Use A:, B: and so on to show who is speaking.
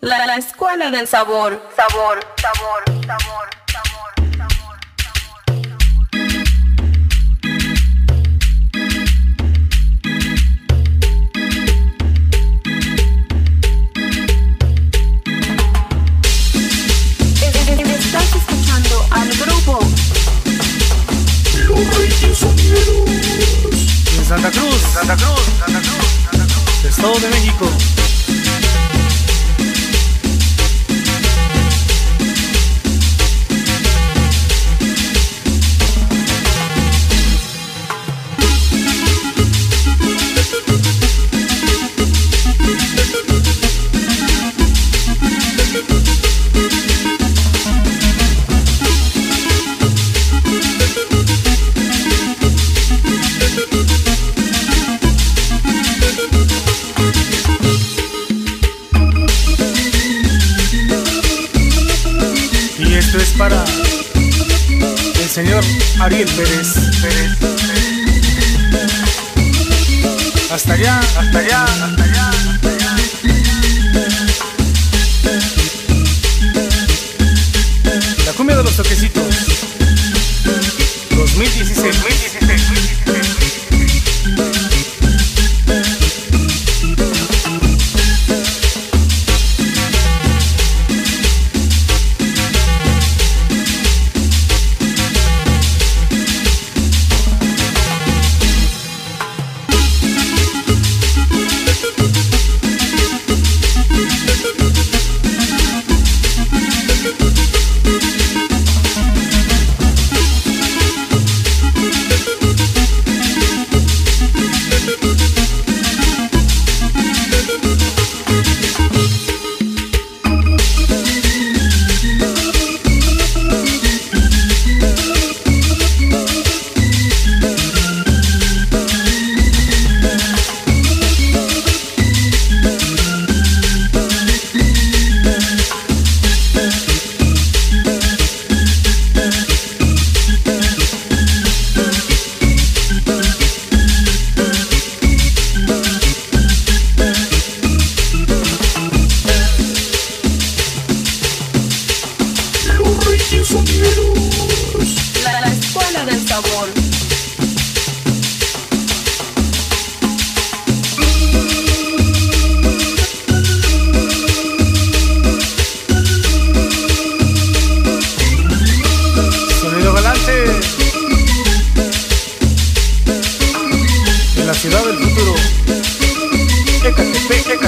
A: La, la escuela del sabor, sabor, sabor, sabor, sabor, sabor, sabor. Es- Estás escuchando al grupo
B: Los Reyes.
C: En Santa Cruz, Santa Cruz, Santa Cruz, Santa Cruz, Estado de México. El señor Ariel Pérez. Pérez, hasta allá, hasta allá, hasta allá. Basic